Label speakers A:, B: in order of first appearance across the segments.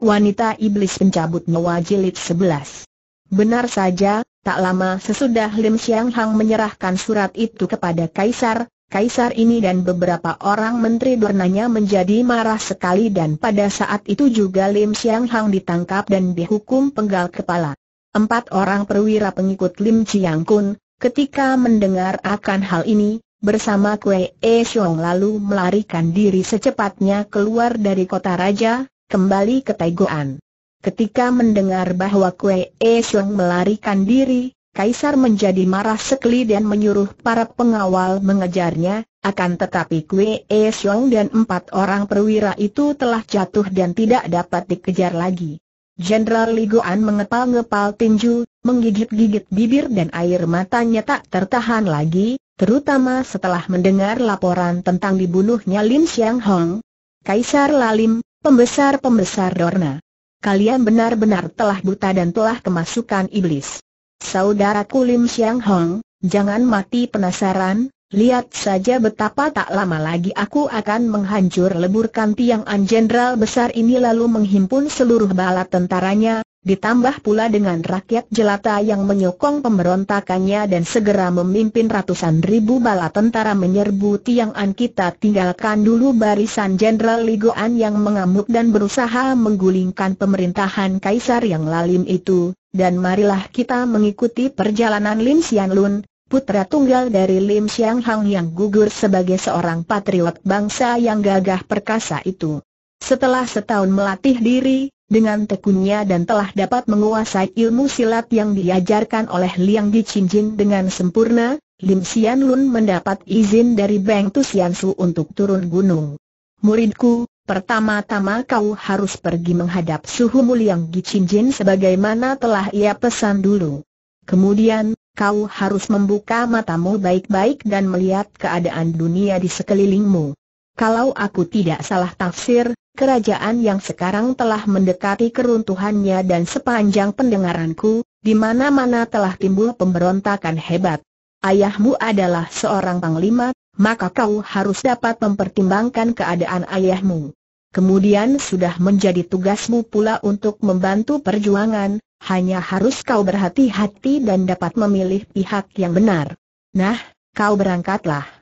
A: Wanita Iblis Pencabut Nyawa Jilid 11 Benar saja, tak lama sesudah Lim Xiang Hang menyerahkan surat itu kepada Kaisar, Kaisar ini dan beberapa orang menteri durnanya menjadi marah sekali dan pada saat itu juga Lim Xiang Hang ditangkap dan dihukum penggal kepala. Empat orang perwira pengikut Lim Chiang Kun, ketika mendengar akan hal ini, bersama Kue E Xiong lalu melarikan diri secepatnya keluar dari kota raja, kembali ke Taigoan. Ketika mendengar bahwa Kue E Xiong melarikan diri, Kaisar menjadi marah sekali dan menyuruh para pengawal mengejarnya, akan tetapi Kue E Xiong dan empat orang perwira itu telah jatuh dan tidak dapat dikejar lagi. Jenderal Li Goan mengepal-ngepal tinju, menggigit-gigit bibir dan air matanya tak tertahan lagi, terutama setelah mendengar laporan tentang dibunuhnya Lim Xiang Hong. Kaisar Lalim, Pembesar-pembesar Dorna. Kalian benar-benar telah buta dan telah kemasukan iblis. Saudaraku Lim Xiang Hong, jangan mati penasaran, lihat saja betapa tak lama lagi aku akan menghancur leburkan tiang an jenderal besar ini lalu menghimpun seluruh bala tentaranya, ditambah pula dengan rakyat jelata yang menyokong pemberontakannya dan segera memimpin ratusan ribu bala tentara menyerbu Tiang An kita tinggalkan dulu barisan Jenderal Ligoan yang mengamuk dan berusaha menggulingkan pemerintahan Kaisar yang lalim itu, dan marilah kita mengikuti perjalanan Lim Xian Lun, putra tunggal dari Lim Xiang Hang yang gugur sebagai seorang patriot bangsa yang gagah perkasa itu. Setelah setahun melatih diri, dengan tekunnya dan telah dapat menguasai ilmu silat yang diajarkan oleh Liang Di dengan sempurna, Lim Xian Lun mendapat izin dari Beng Tu Sian untuk turun gunung. Muridku, pertama-tama kau harus pergi menghadap suhu Liang Di sebagaimana telah ia pesan dulu. Kemudian, kau harus membuka matamu baik-baik dan melihat keadaan dunia di sekelilingmu. Kalau aku tidak salah tafsir, kerajaan yang sekarang telah mendekati keruntuhannya dan sepanjang pendengaranku, di mana-mana telah timbul pemberontakan hebat. Ayahmu adalah seorang panglima, maka kau harus dapat mempertimbangkan keadaan ayahmu. Kemudian sudah menjadi tugasmu pula untuk membantu perjuangan, hanya harus kau berhati-hati dan dapat memilih pihak yang benar. Nah, kau berangkatlah.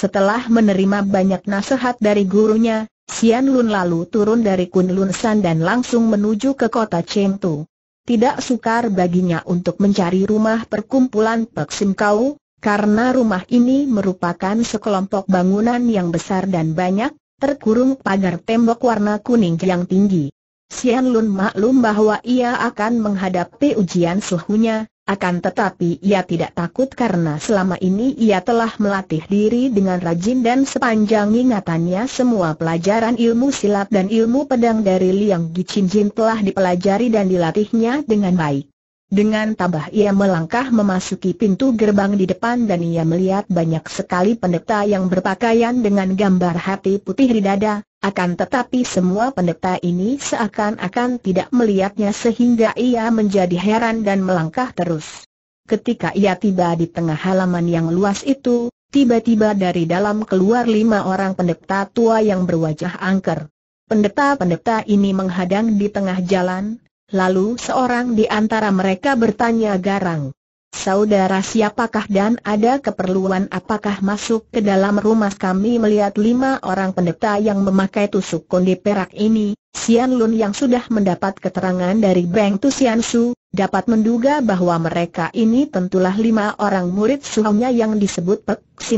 A: Setelah menerima banyak nasihat dari gurunya, Sian Lun lalu turun dari Kun Lun San dan langsung menuju ke kota Chengtu. Tidak sukar baginya untuk mencari rumah perkumpulan Pek Sim Kau, karena rumah ini merupakan sekelompok bangunan yang besar dan banyak, terkurung pagar tembok warna kuning yang tinggi. Sian Lun maklum bahwa ia akan menghadapi ujian suhunya, akan tetapi ia tidak takut karena selama ini ia telah melatih diri dengan rajin dan sepanjang ingatannya semua pelajaran ilmu silat dan ilmu pedang dari Liang Gichin Jin telah dipelajari dan dilatihnya dengan baik. Dengan tabah ia melangkah memasuki pintu gerbang di depan dan ia melihat banyak sekali pendeta yang berpakaian dengan gambar hati putih di dada, akan tetapi semua pendeta ini seakan-akan tidak melihatnya sehingga ia menjadi heran dan melangkah terus. Ketika ia tiba di tengah halaman yang luas itu, tiba-tiba dari dalam keluar lima orang pendeta tua yang berwajah angker. Pendeta-pendeta ini menghadang di tengah jalan, lalu seorang di antara mereka bertanya garang, Saudara siapakah dan ada keperluan apakah masuk ke dalam rumah? Kami melihat lima orang pendeta yang memakai tusuk konde perak ini, Sian Lun yang sudah mendapat keterangan dari Beng Tu Sian Su, dapat menduga bahwa mereka ini tentulah lima orang murid suhunya yang disebut Pek Si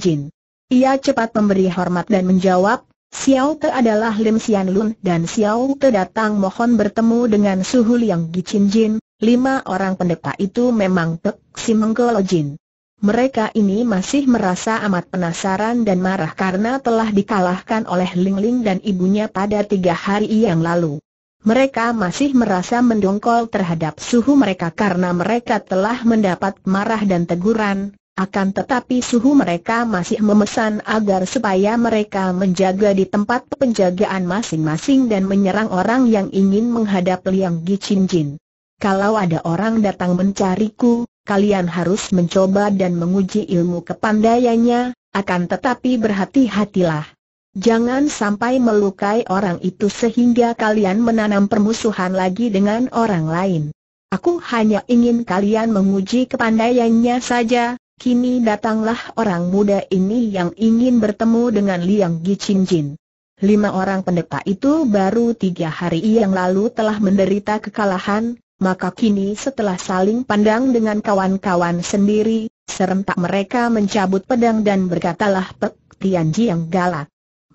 A: Jin. Ia cepat memberi hormat dan menjawab, Xiao Te adalah Lim Sian Lun dan Xiao Te datang mohon bertemu dengan suhu Liang Gichin Jin, Lima orang pendeta itu memang Pek Si. Mereka ini masih merasa amat penasaran dan marah karena telah dikalahkan oleh Ling Ling dan ibunya pada tiga hari yang lalu. Mereka masih merasa mendongkol terhadap suhu mereka karena mereka telah mendapat marah dan teguran, akan tetapi suhu mereka masih memesan agar supaya mereka menjaga di tempat penjagaan masing-masing dan menyerang orang yang ingin menghadap Liang Gichin Jin. Kalau ada orang datang mencariku, kalian harus mencoba dan menguji ilmu kepandaiannya, akan tetapi berhati-hatilah. Jangan sampai melukai orang itu sehingga kalian menanam permusuhan lagi dengan orang lain. Aku hanya ingin kalian menguji kepandaiannya saja, kini datanglah orang muda ini yang ingin bertemu dengan Liang Gi Chin Jin. Lima orang pendeta itu baru tiga hari yang lalu telah menderita kekalahan, maka kini setelah saling pandang dengan kawan-kawan sendiri, serentak mereka mencabut pedang dan berkatalah Pek Tianji yang galak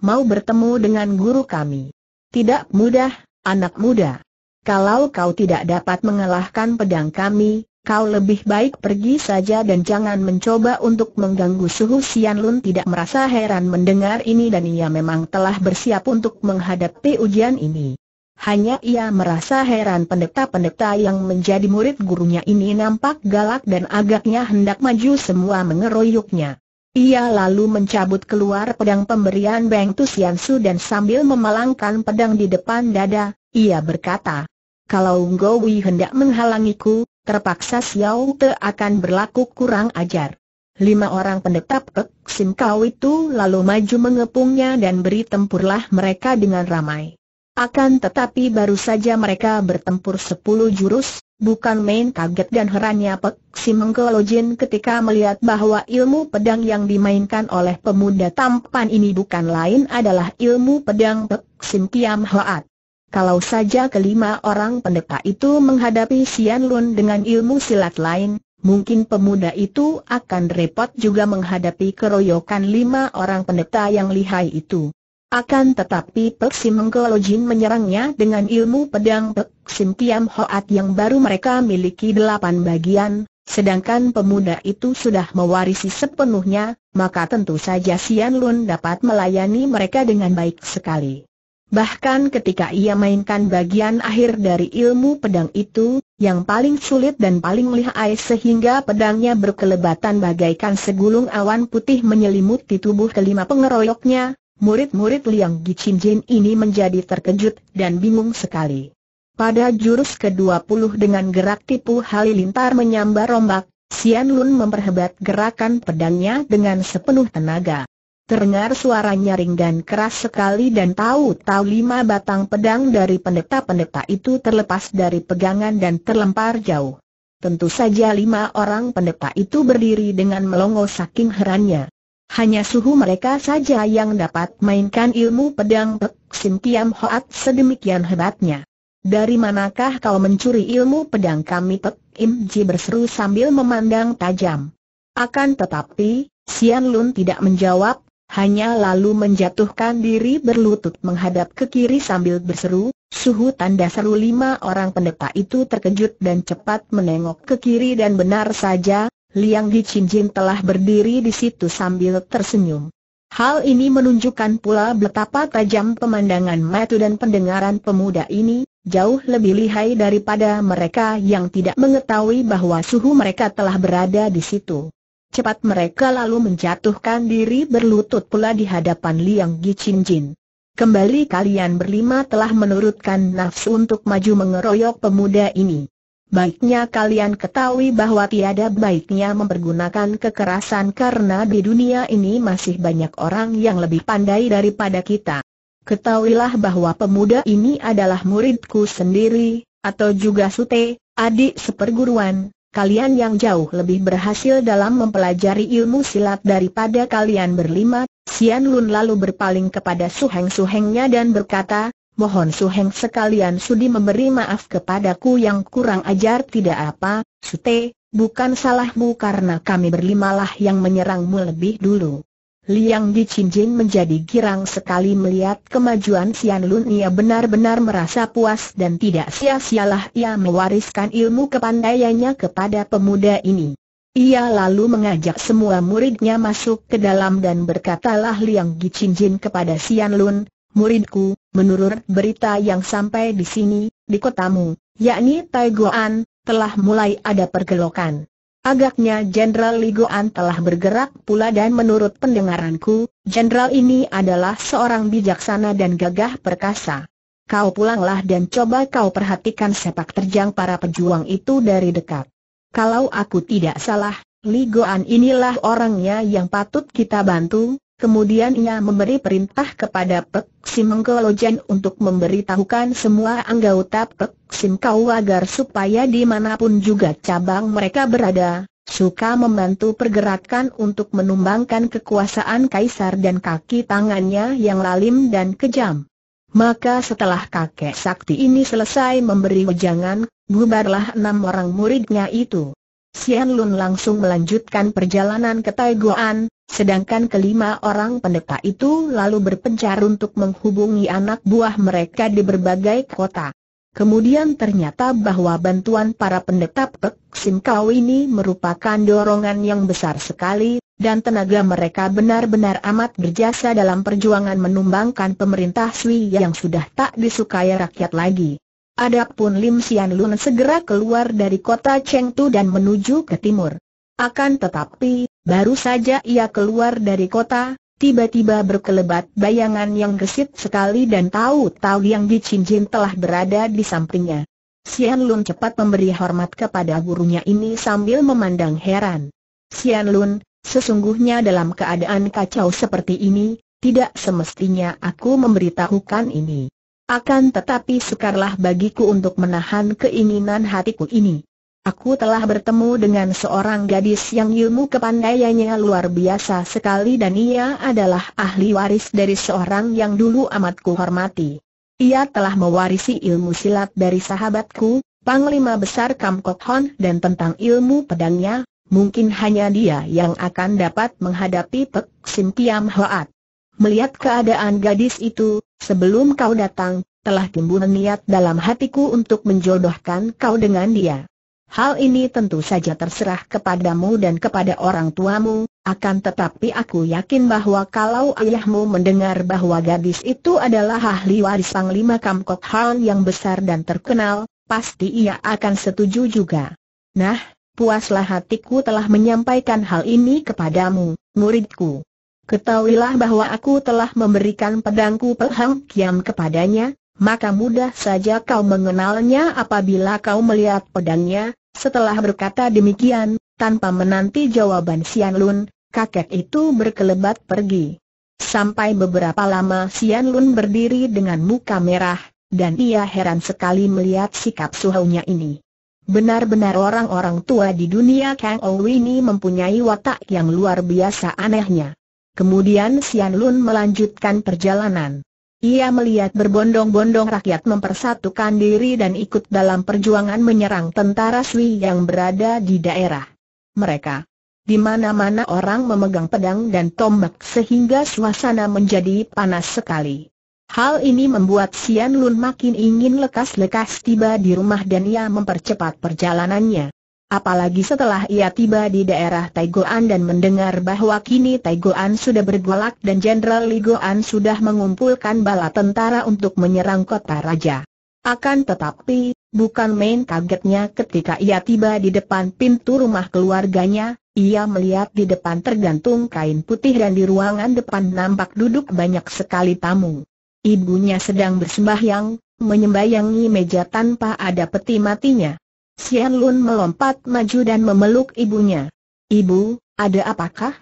A: mau bertemu dengan guru kami. Tidak mudah, anak muda. Kalau kau tidak dapat mengalahkan pedang kami, kau lebih baik pergi saja dan jangan mencoba untuk mengganggu suhu Sian Lun tidak merasa heran mendengar ini dan ia memang telah bersiap untuk menghadapi ujian ini. Hanya ia merasa heran pendeta-pendeta yang menjadi murid gurunya ini nampak galak dan agaknya hendak maju semua mengeroyoknya. Ia lalu mencabut keluar pedang pemberian Beng Tusiansu dan sambil memalangkan pedang di depan dada, ia berkata, Kalau Nggowi hendak menghalangiku, terpaksa Xiao Te akan berlaku kurang ajar. Lima orang pendeta Pek Sim Kau itu lalu maju mengepungnya dan beri tempurlah mereka dengan ramai. Akan tetapi baru saja mereka bertempur sepuluh jurus, bukan main kaget dan herannya Pek Si Mengkolojin ketika melihat bahwa ilmu pedang yang dimainkan oleh pemuda tampan ini bukan lain adalah ilmu pedang Pek Sim Kiam Hoat. Kalau saja kelima orang pendeta itu menghadapi Sian Lun dengan ilmu silat lain, mungkin pemuda itu akan repot juga menghadapi keroyokan lima orang pendeta yang lihai itu. Akan tetapi Pek Sim Jin menyerangnya dengan ilmu pedang Pek Sim Kiam Hoat yang baru mereka miliki delapan bagian, sedangkan pemuda itu sudah mewarisi sepenuhnya, maka tentu saja Sian Lun dapat melayani mereka dengan baik sekali. Bahkan ketika ia mainkan bagian akhir dari ilmu pedang itu, yang paling sulit dan paling lihai sehingga pedangnya berkelebatan bagaikan segulung awan putih menyelimuti tubuh kelima pengeroyoknya, Murid-murid Liang Jin ini menjadi terkejut dan bingung sekali. Pada jurus ke-20 dengan gerak tipu halilintar menyambar ombak, Sian Lun memperhebat gerakan pedangnya dengan sepenuh tenaga. Terdengar suara nyaring dan keras sekali dan tahu-tahu lima batang pedang dari pendeta-pendeta itu terlepas dari pegangan dan terlempar jauh. Tentu saja lima orang pendeta itu berdiri dengan melongo saking herannya. Hanya suhu mereka saja yang dapat mainkan ilmu pedang Pek Sim Kiam Hoat sedemikian hebatnya. Dari manakah kau mencuri ilmu pedang kami Pek Im Ji berseru sambil memandang tajam. Akan tetapi, Sian Lun tidak menjawab, hanya lalu menjatuhkan diri berlutut menghadap ke kiri sambil berseru, suhu tanda seru lima orang pendeta itu terkejut dan cepat menengok ke kiri dan benar saja, Liang Di Chin Jin telah berdiri di situ sambil tersenyum. Hal ini menunjukkan pula betapa tajam pemandangan mata dan pendengaran pemuda ini, jauh lebih lihai daripada mereka yang tidak mengetahui bahwa suhu mereka telah berada di situ. Cepat mereka lalu menjatuhkan diri berlutut pula di hadapan Liang Gi Chin Jin. Kembali kalian berlima telah menurutkan nafsu untuk maju mengeroyok pemuda ini. Baiknya kalian ketahui bahwa tiada baiknya mempergunakan kekerasan karena di dunia ini masih banyak orang yang lebih pandai daripada kita. Ketahuilah bahwa pemuda ini adalah muridku sendiri, atau juga Sute, adik seperguruan, kalian yang jauh lebih berhasil dalam mempelajari ilmu silat daripada kalian berlima, Sian Lun lalu berpaling kepada suheng-suhengnya dan berkata, Mohon Suheng sekalian sudi memberi maaf kepadaku yang kurang ajar tidak apa, Sute, bukan salahmu karena kami berlimalah yang menyerangmu lebih dulu. Liang Di Jin menjadi girang sekali melihat kemajuan Sian Lun ia benar-benar merasa puas dan tidak sia-sialah ia mewariskan ilmu kepandaiannya kepada pemuda ini. Ia lalu mengajak semua muridnya masuk ke dalam dan berkatalah Liang Di Jin kepada Sian Lun, muridku, menurut berita yang sampai di sini, di kotamu, yakni Taigoan, telah mulai ada pergelokan. Agaknya Jenderal Ligoan telah bergerak pula dan menurut pendengaranku, Jenderal ini adalah seorang bijaksana dan gagah perkasa. Kau pulanglah dan coba kau perhatikan sepak terjang para pejuang itu dari dekat. Kalau aku tidak salah, Ligoan inilah orangnya yang patut kita bantu, Kemudian ia memberi perintah kepada Pek Sim Mengkolojan untuk memberitahukan semua anggota Pek Sim Kau agar supaya di mana pun juga cabang mereka berada, suka membantu pergerakan untuk menumbangkan kekuasaan kaisar dan kaki tangannya yang lalim dan kejam. Maka setelah kakek sakti ini selesai memberi wejangan, bubarlah enam orang muridnya itu. Xian Lun langsung melanjutkan perjalanan ke Taigoan, sedangkan kelima orang pendeta itu lalu berpencar untuk menghubungi anak buah mereka di berbagai kota. Kemudian ternyata bahwa bantuan para pendeta Pek Sim Kau ini merupakan dorongan yang besar sekali, dan tenaga mereka benar-benar amat berjasa dalam perjuangan menumbangkan pemerintah Sui yang sudah tak disukai rakyat lagi. Adapun Lim Sian Lun segera keluar dari kota Chengtu dan menuju ke timur. Akan tetapi, baru saja ia keluar dari kota, tiba-tiba berkelebat bayangan yang gesit sekali dan tahu-tahu yang dicincin telah berada di sampingnya. Sian Lun cepat memberi hormat kepada gurunya ini sambil memandang heran. Sian Lun, sesungguhnya dalam keadaan kacau seperti ini, tidak semestinya aku memberitahukan ini. Akan tetapi sukarlah bagiku untuk menahan keinginan hatiku ini. Aku telah bertemu dengan seorang gadis yang ilmu kepandaiannya luar biasa sekali dan ia adalah ahli waris dari seorang yang dulu amat kuhormati. Ia telah mewarisi ilmu silat dari sahabatku, Panglima Besar Kam Kok Hon dan tentang ilmu pedangnya, mungkin hanya dia yang akan dapat menghadapi Pek Sim Kiam Hoat. Melihat keadaan gadis itu, sebelum kau datang, telah timbul niat dalam hatiku untuk menjodohkan kau dengan dia. Hal ini tentu saja terserah kepadamu dan kepada orang tuamu, akan tetapi aku yakin bahwa kalau ayahmu mendengar bahwa gadis itu adalah ahli waris Panglima Kamkok Han yang besar dan terkenal, pasti ia akan setuju juga. Nah, puaslah hatiku telah menyampaikan hal ini kepadamu, muridku. Ketahuilah bahwa aku telah memberikan pedangku Pelhang Kiam kepadanya, maka mudah saja kau mengenalnya apabila kau melihat pedangnya. Setelah berkata demikian, tanpa menanti jawaban Sian Lun, kakek itu berkelebat pergi. Sampai beberapa lama Sian Lun berdiri dengan muka merah, dan ia heran sekali melihat sikap suhunya ini. Benar-benar orang-orang tua di dunia Kang Ou ini mempunyai watak yang luar biasa anehnya. Kemudian Sian Lun melanjutkan perjalanan. Ia melihat berbondong-bondong rakyat mempersatukan diri dan ikut dalam perjuangan menyerang tentara Sui yang berada di daerah mereka. Di mana-mana orang memegang pedang dan tombak sehingga suasana menjadi panas sekali. Hal ini membuat Sian Lun makin ingin lekas-lekas tiba di rumah dan ia mempercepat perjalanannya. Apalagi setelah ia tiba di daerah Taigoan dan mendengar bahwa kini Taigoan sudah bergolak dan Jenderal Ligoan sudah mengumpulkan bala tentara untuk menyerang kota raja. Akan tetapi, bukan main kagetnya ketika ia tiba di depan pintu rumah keluarganya, ia melihat di depan tergantung kain putih dan di ruangan depan nampak duduk banyak sekali tamu. Ibunya sedang bersembahyang, menyembayangi meja tanpa ada peti matinya. Sian Lun melompat maju dan memeluk ibunya. Ibu, ada apakah?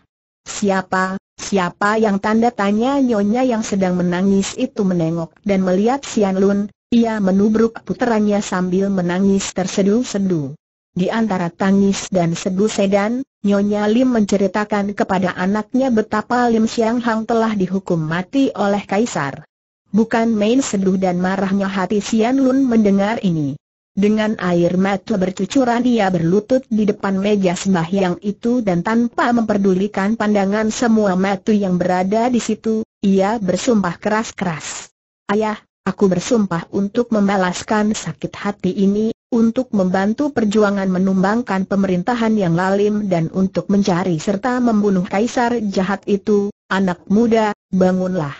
A: Siapa, siapa yang tanda tanya nyonya yang sedang menangis itu menengok dan melihat Sian Lun, ia menubruk puteranya sambil menangis terseduh-seduh. Di antara tangis dan seduh sedan, Nyonya Lim menceritakan kepada anaknya betapa Lim Siang Hang telah dihukum mati oleh Kaisar. Bukan main seduh dan marahnya hati Sian Lun mendengar ini. Dengan air mata bercucuran ia berlutut di depan meja sembahyang itu dan tanpa memperdulikan pandangan semua matu yang berada di situ, ia bersumpah keras-keras. Ayah, aku bersumpah untuk membalaskan sakit hati ini, untuk membantu perjuangan menumbangkan pemerintahan yang lalim dan untuk mencari serta membunuh kaisar jahat itu, anak muda, bangunlah.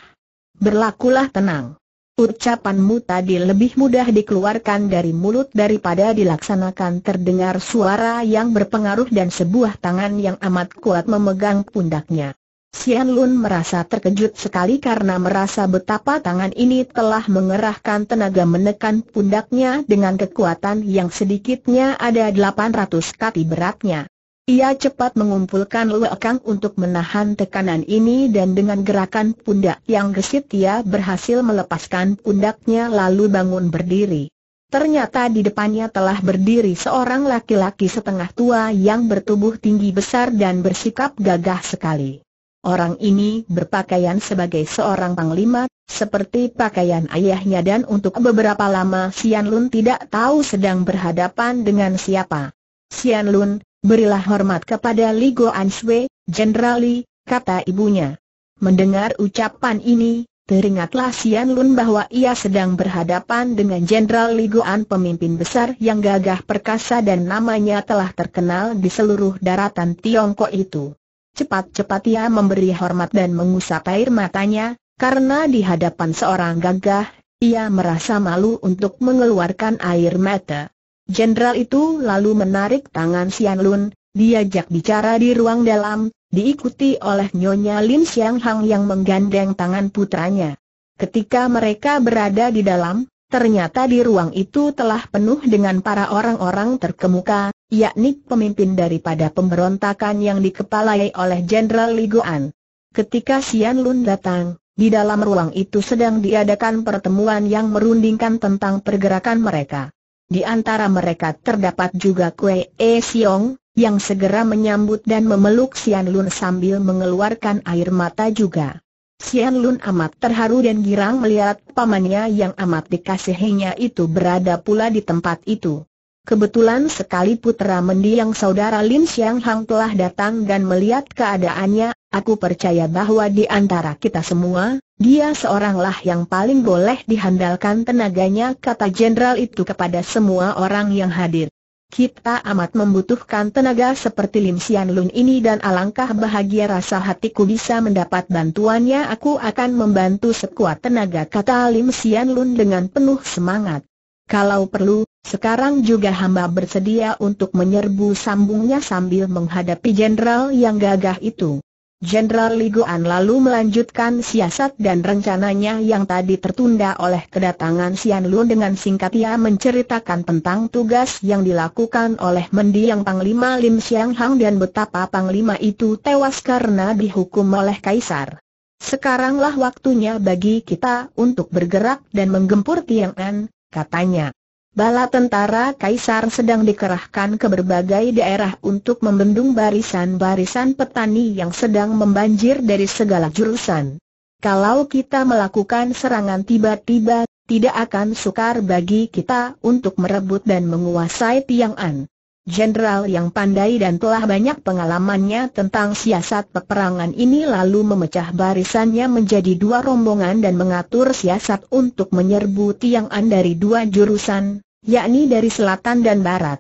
A: Berlakulah tenang. Ucapanmu tadi lebih mudah dikeluarkan dari mulut daripada dilaksanakan terdengar suara yang berpengaruh dan sebuah tangan yang amat kuat memegang pundaknya. Sian Lun merasa terkejut sekali karena merasa betapa tangan ini telah mengerahkan tenaga menekan pundaknya dengan kekuatan yang sedikitnya ada 800 kati beratnya. Ia cepat mengumpulkan lekang untuk menahan tekanan ini dan dengan gerakan pundak yang gesit ia berhasil melepaskan pundaknya lalu bangun berdiri. Ternyata di depannya telah berdiri seorang laki-laki setengah tua yang bertubuh tinggi besar dan bersikap gagah sekali. Orang ini berpakaian sebagai seorang panglima, seperti pakaian ayahnya dan untuk beberapa lama Sian Lun tidak tahu sedang berhadapan dengan siapa. Sian Lun, Berilah hormat kepada Li Goan Sui, Jenderal Li, kata ibunya. Mendengar ucapan ini, teringatlah Sian Lun bahwa ia sedang berhadapan dengan Jenderal Li Goan pemimpin besar yang gagah perkasa dan namanya telah terkenal di seluruh daratan Tiongkok itu. Cepat-cepat ia memberi hormat dan mengusap air matanya, karena di hadapan seorang gagah, ia merasa malu untuk mengeluarkan air mata. Jenderal itu lalu menarik tangan Sian Lun, diajak bicara di ruang dalam, diikuti oleh Nyonya Lin Xiang Hang yang menggandeng tangan putranya. Ketika mereka berada di dalam, ternyata di ruang itu telah penuh dengan para orang-orang terkemuka, yakni pemimpin daripada pemberontakan yang dikepalai oleh Jenderal Li Guan. Ketika Sian Lun datang, di dalam ruang itu sedang diadakan pertemuan yang merundingkan tentang pergerakan mereka. Di antara mereka terdapat juga Kue E Siong, yang segera menyambut dan memeluk Sian Lun sambil mengeluarkan air mata juga. Sian Lun amat terharu dan girang melihat pamannya yang amat dikasihinya itu berada pula di tempat itu. Kebetulan sekali putra mendiang saudara Lin Xiang Hang telah datang dan melihat keadaannya, aku percaya bahwa di antara kita semua, dia seoranglah yang paling boleh dihandalkan tenaganya kata jenderal itu kepada semua orang yang hadir. Kita amat membutuhkan tenaga seperti Lim Sian Lun ini dan alangkah bahagia rasa hatiku bisa mendapat bantuannya aku akan membantu sekuat tenaga kata Lim Sian Lun dengan penuh semangat. Kalau perlu, sekarang juga hamba bersedia untuk menyerbu sambungnya sambil menghadapi jenderal yang gagah itu. Jenderal Li Guan lalu melanjutkan siasat dan rencananya yang tadi tertunda oleh kedatangan Sian Lun dengan singkat ia menceritakan tentang tugas yang dilakukan oleh mendiang Panglima Lim Xiang Hang dan betapa Panglima itu tewas karena dihukum oleh Kaisar. Sekaranglah waktunya bagi kita untuk bergerak dan menggempur Tiang An, katanya. Bala tentara Kaisar sedang dikerahkan ke berbagai daerah untuk membendung barisan-barisan petani yang sedang membanjir dari segala jurusan. Kalau kita melakukan serangan tiba-tiba, tidak akan sukar bagi kita untuk merebut dan menguasai Tiang An. Jenderal yang pandai dan telah banyak pengalamannya tentang siasat peperangan ini lalu memecah barisannya menjadi dua rombongan dan mengatur siasat untuk menyerbu Tiang An dari dua jurusan, yakni dari selatan dan barat.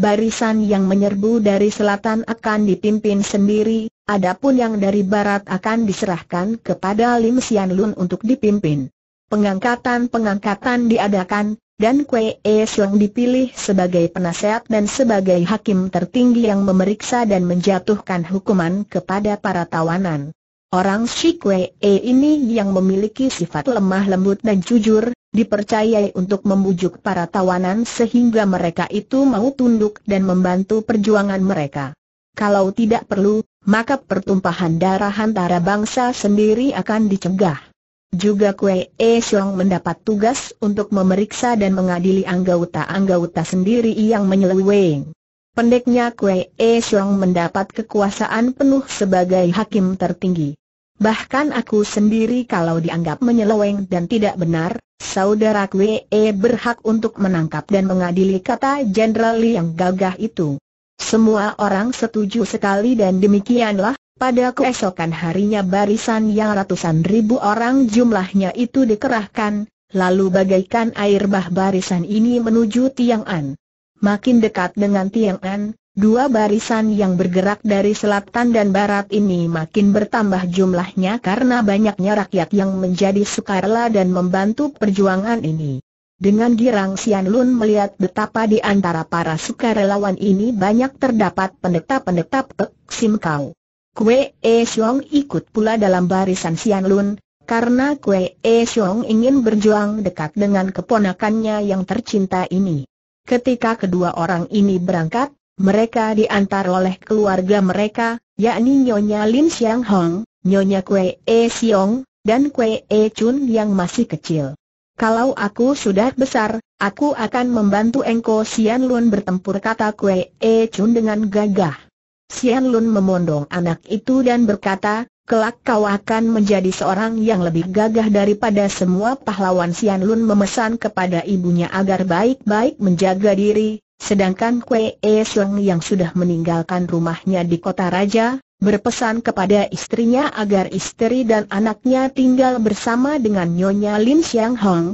A: Barisan yang menyerbu dari selatan akan dipimpin sendiri, adapun yang dari barat akan diserahkan kepada Lim Sian Lun untuk dipimpin. Pengangkatan-pengangkatan diadakan, dan Kue E Siong dipilih sebagai penasehat dan sebagai hakim tertinggi yang memeriksa dan menjatuhkan hukuman kepada para tawanan. Orang si Kue E ini yang memiliki sifat lemah lembut dan jujur, dipercayai untuk membujuk para tawanan sehingga mereka itu mau tunduk dan membantu perjuangan mereka. Kalau tidak perlu, maka pertumpahan darah antara bangsa sendiri akan dicegah. Juga Kue E Siong mendapat tugas untuk memeriksa dan mengadili anggota-anggota sendiri yang menyeleweng. Pendeknya Kue E Siong mendapat kekuasaan penuh sebagai hakim tertinggi. Bahkan aku sendiri kalau dianggap menyeleweng dan tidak benar, saudara Kue E berhak untuk menangkap dan mengadili kata Jenderal yang gagah itu. Semua orang setuju sekali dan demikianlah, pada keesokan harinya barisan yang ratusan ribu orang jumlahnya itu dikerahkan, lalu bagaikan air bah barisan ini menuju Tiang An. Makin dekat dengan Tiang An, dua barisan yang bergerak dari selatan dan barat ini makin bertambah jumlahnya karena banyaknya rakyat yang menjadi sukarela dan membantu perjuangan ini. Dengan girang Sian Lun melihat betapa di antara para sukarelawan ini banyak terdapat pendeta-pendeta Pek Sim Kau. Kue E Xiong ikut pula dalam barisan Sian Lun, karena Kue E Xiong ingin berjuang dekat dengan keponakannya yang tercinta ini. Ketika kedua orang ini berangkat, Mereka diantar oleh keluarga mereka, yakni Nyonya Lin Xiang Hong, Nyonya Kue E Siong, dan Kue E Chun yang masih kecil. Kalau aku sudah besar, aku akan membantu Engko Sian Lun bertempur kata Kue E Chun dengan gagah. Sian Lun memondong anak itu dan berkata, kelak kau akan menjadi seorang yang lebih gagah daripada semua pahlawan Sian Lun memesan kepada ibunya agar baik-baik menjaga diri, Sedangkan Kue E Sung yang sudah meninggalkan rumahnya di kota raja, berpesan kepada istrinya agar istri dan anaknya tinggal bersama dengan Nyonya Lin Xiang Hong.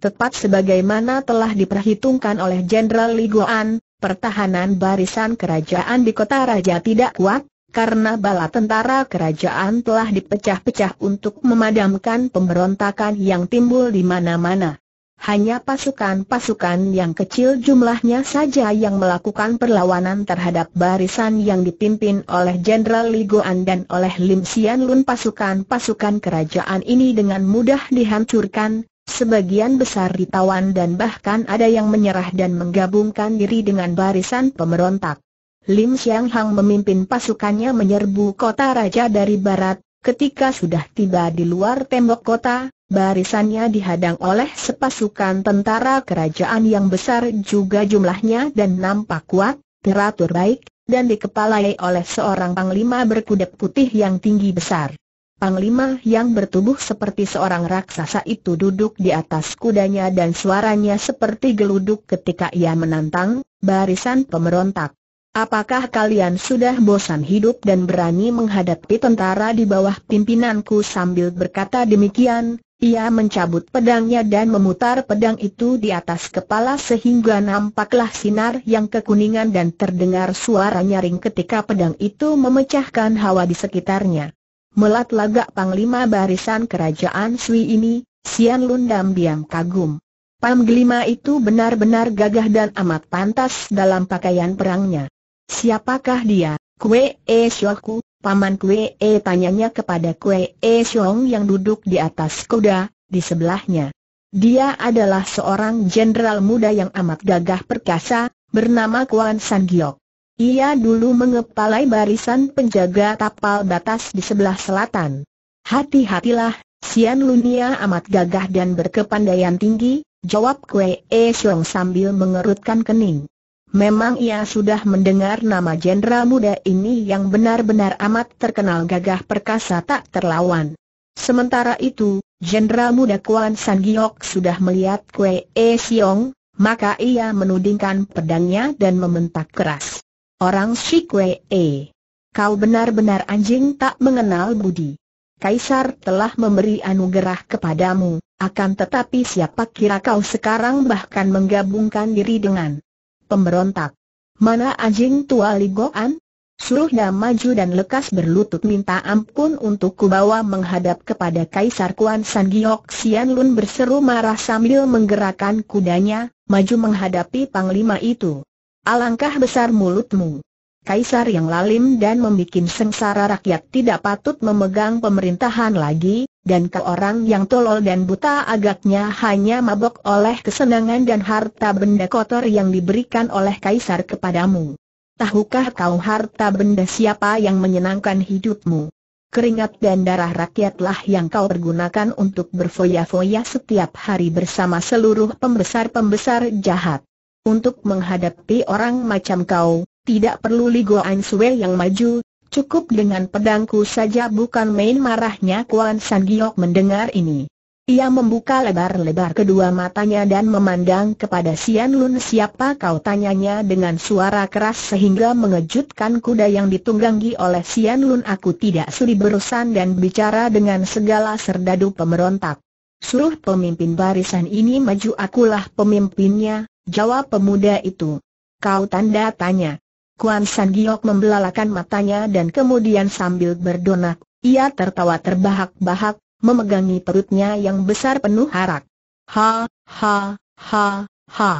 A: Tepat sebagaimana telah diperhitungkan oleh Jenderal Li Guan, pertahanan barisan kerajaan di kota raja tidak kuat, karena bala tentara kerajaan telah dipecah-pecah untuk memadamkan pemberontakan yang timbul di mana-mana. Hanya pasukan-pasukan yang kecil jumlahnya saja yang melakukan perlawanan terhadap barisan yang dipimpin oleh Jenderal Li Goan dan oleh Lim Sian Lun pasukan-pasukan kerajaan ini dengan mudah dihancurkan, sebagian besar ditawan dan bahkan ada yang menyerah dan menggabungkan diri dengan barisan pemberontak. Lim Siang Hang memimpin pasukannya menyerbu kota raja dari barat, ketika sudah tiba di luar tembok kota, Barisannya dihadang oleh sepasukan tentara kerajaan yang besar juga jumlahnya dan nampak kuat, teratur baik, dan dikepalai oleh seorang panglima berkuda putih yang tinggi besar. Panglima yang bertubuh seperti seorang raksasa itu duduk di atas kudanya dan suaranya seperti geluduk ketika ia menantang barisan pemberontak. Apakah kalian sudah bosan hidup dan berani menghadapi tentara di bawah pimpinanku sambil berkata demikian, ia mencabut pedangnya dan memutar pedang itu di atas kepala sehingga nampaklah sinar yang kekuningan dan terdengar suara nyaring ketika pedang itu memecahkan hawa di sekitarnya. Melat lagak Panglima Barisan Kerajaan Sui ini, Sian Lundam diam kagum. Panglima itu benar-benar gagah dan amat pantas dalam pakaian perangnya. Siapakah dia? Kue E Shoku, Paman Kue E tanyanya kepada Kue E Xiong yang duduk di atas kuda, di sebelahnya. Dia adalah seorang jenderal muda yang amat gagah perkasa, bernama Kuan San Giok. Ia dulu mengepalai barisan penjaga tapal batas di sebelah selatan. Hati-hatilah, Sian Lunia amat gagah dan berkepandaian tinggi, jawab Kue E Xiong sambil mengerutkan kening. Memang ia sudah mendengar nama jenderal muda ini yang benar-benar amat terkenal gagah perkasa tak terlawan. Sementara itu, jenderal muda Kuan San Giok sudah melihat Kue E Siong, maka ia menudingkan pedangnya dan membentak keras. Orang si Kue E. Kau benar-benar anjing tak mengenal budi. Kaisar telah memberi anugerah kepadamu, akan tetapi siapa kira kau sekarang bahkan menggabungkan diri dengan pemberontak. Mana anjing tua Ligoan? Suruh dia maju dan lekas berlutut minta ampun untuk kubawa menghadap kepada Kaisar Kuan San Giok Sian Lun berseru marah sambil menggerakkan kudanya, maju menghadapi panglima itu. Alangkah besar mulutmu. Kaisar yang lalim dan membuat sengsara rakyat tidak patut memegang pemerintahan lagi, dan ke orang yang tolol dan buta agaknya hanya mabok oleh kesenangan dan harta benda kotor yang diberikan oleh Kaisar kepadamu. Tahukah kau harta benda siapa yang menyenangkan hidupmu? Keringat dan darah rakyatlah yang kau pergunakan untuk berfoya-foya setiap hari bersama seluruh pembesar-pembesar jahat. Untuk menghadapi orang macam kau, tidak perlu Li Goan Sue yang maju, cukup dengan pedangku saja bukan main marahnya Kuan San Giok mendengar ini. Ia membuka lebar-lebar kedua matanya dan memandang kepada Sian Lun siapa kau tanyanya dengan suara keras sehingga mengejutkan kuda yang ditunggangi oleh Sian Lun aku tidak sudi berurusan dan bicara dengan segala serdadu pemberontak. Suruh pemimpin barisan ini maju akulah pemimpinnya, jawab pemuda itu. Kau tanda tanya. Kuan San Giok membelalakan matanya dan kemudian sambil berdonak, ia tertawa terbahak-bahak, memegangi perutnya yang besar penuh harak. Ha, ha, ha, ha.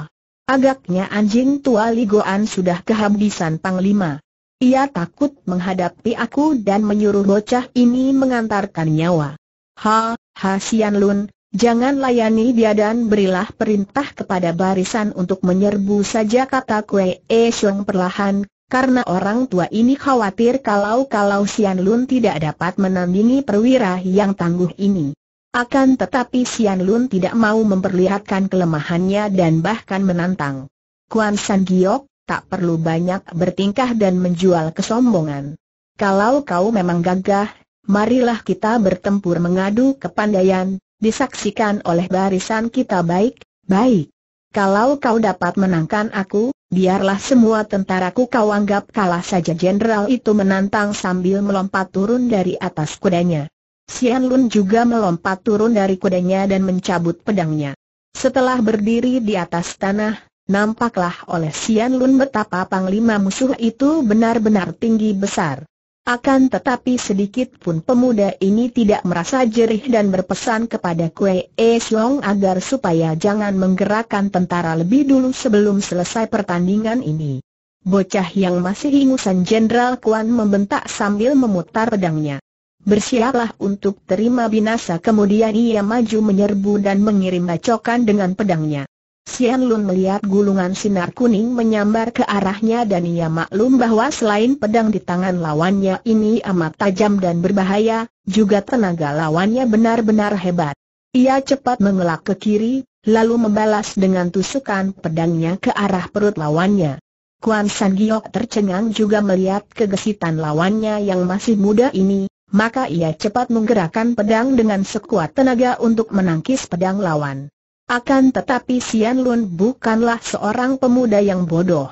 A: Agaknya anjing tua Ligoan sudah kehabisan panglima. Ia takut menghadapi aku dan menyuruh bocah ini mengantarkan nyawa. Ha, ha Sian Lun, Jangan layani dia dan berilah perintah kepada barisan untuk menyerbu saja kata Kue E Xiong perlahan, karena orang tua ini khawatir kalau-kalau Sian Lun tidak dapat menandingi perwira yang tangguh ini. Akan tetapi Sian Lun tidak mau memperlihatkan kelemahannya dan bahkan menantang. Kuan San Giok, tak perlu banyak bertingkah dan menjual kesombongan. Kalau kau memang gagah, marilah kita bertempur mengadu kepandaian, disaksikan oleh barisan kita baik, baik. Kalau kau dapat menangkan aku, biarlah semua tentaraku kau anggap kalah saja jenderal itu menantang sambil melompat turun dari atas kudanya. Sian Lun juga melompat turun dari kudanya dan mencabut pedangnya. Setelah berdiri di atas tanah, nampaklah oleh Sian Lun betapa panglima musuh itu benar-benar tinggi besar. Akan tetapi sedikit pun pemuda ini tidak merasa jerih dan berpesan kepada Kue E Siong agar supaya jangan menggerakkan tentara lebih dulu sebelum selesai pertandingan ini. Bocah yang masih ingusan Jenderal Kuan membentak sambil memutar pedangnya. Bersiaplah untuk terima binasa kemudian ia maju menyerbu dan mengirim bacokan dengan pedangnya. Sian Lun melihat gulungan sinar kuning menyambar ke arahnya dan ia maklum bahwa selain pedang di tangan lawannya ini amat tajam dan berbahaya, juga tenaga lawannya benar-benar hebat. Ia cepat mengelak ke kiri, lalu membalas dengan tusukan pedangnya ke arah perut lawannya. Kuan San Giok tercengang juga melihat kegesitan lawannya yang masih muda ini, maka ia cepat menggerakkan pedang dengan sekuat tenaga untuk menangkis pedang lawan. Akan tetapi Sian Lun bukanlah seorang pemuda yang bodoh.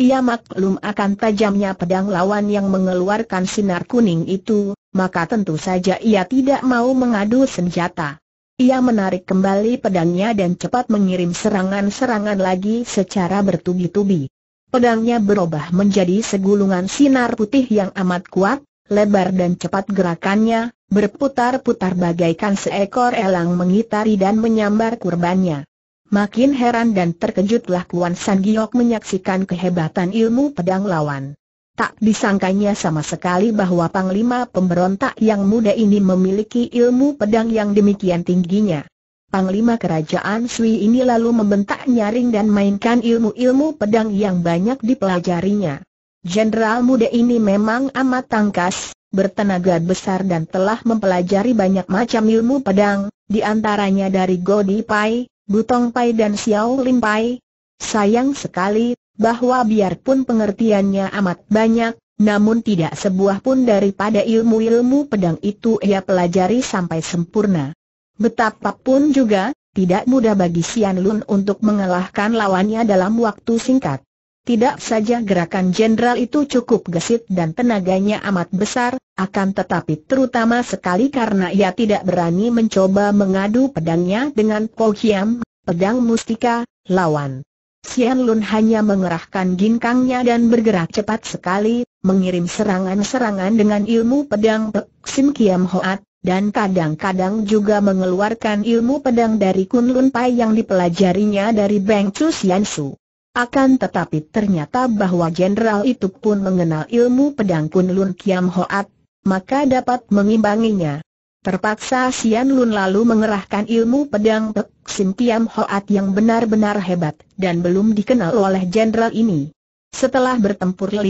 A: Ia maklum akan tajamnya pedang lawan yang mengeluarkan sinar kuning itu, maka tentu saja ia tidak mau mengadu senjata. Ia menarik kembali pedangnya dan cepat mengirim serangan-serangan lagi secara bertubi-tubi. Pedangnya berubah menjadi segulungan sinar putih yang amat kuat, lebar dan cepat gerakannya, berputar-putar bagaikan seekor elang mengitari dan menyambar kurbannya. Makin heran dan terkejutlah Kuan San Giok menyaksikan kehebatan ilmu pedang lawan. Tak disangkanya sama sekali bahwa Panglima pemberontak yang muda ini memiliki ilmu pedang yang demikian tingginya. Panglima kerajaan Sui ini lalu membentak nyaring dan mainkan ilmu-ilmu pedang yang banyak dipelajarinya. Jenderal muda ini memang amat tangkas, bertenaga besar dan telah mempelajari banyak macam ilmu pedang, di antaranya dari Godi Pai, Butong Pai dan Xiao Lim Pai. Sayang sekali, bahwa biarpun pengertiannya amat banyak, namun tidak sebuah pun daripada ilmu-ilmu pedang itu ia pelajari sampai sempurna. Betapapun juga, tidak mudah bagi Xian Lun untuk mengalahkan lawannya dalam waktu singkat. Tidak saja gerakan jenderal itu cukup gesit dan tenaganya amat besar, akan tetapi terutama sekali karena ia tidak berani mencoba mengadu pedangnya dengan Po Hiam, pedang mustika, lawan. Sian Lun hanya mengerahkan ginkangnya dan bergerak cepat sekali, mengirim serangan-serangan dengan ilmu pedang Pek Sim Kiam Hoat, dan kadang-kadang juga mengeluarkan ilmu pedang dari Kun Lun Pai yang dipelajarinya dari Beng Chu Sian Su. Akan tetapi ternyata bahwa jenderal itu pun mengenal ilmu pedang Kun Lun Kiam Hoat, maka dapat mengimbanginya. Terpaksa Sian Lun lalu mengerahkan ilmu pedang Pek Sim Kiam Hoat yang benar-benar hebat, dan belum dikenal oleh jenderal ini. Setelah bertempur 50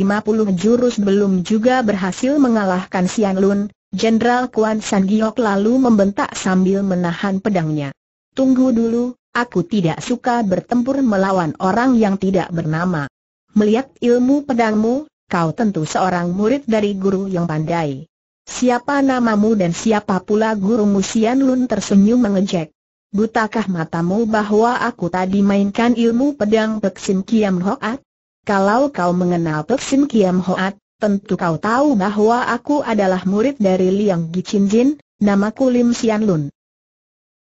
A: jurus belum juga berhasil mengalahkan Sian Lun, Jenderal Kuan San Giok lalu membentak sambil menahan pedangnya. Tunggu dulu, Aku tidak suka bertempur melawan orang yang tidak bernama. Melihat ilmu pedangmu, kau tentu seorang murid dari guru yang pandai. Siapa namamu dan siapa pula guru Musian Lun tersenyum mengejek. Butakah matamu bahwa aku tadi mainkan ilmu pedang Peksim Kiam Hoat? Kalau kau mengenal Peksim Kiam Hoat, tentu kau tahu bahwa aku adalah murid dari Liang Gichin Jin, namaku Lim Sian Lun.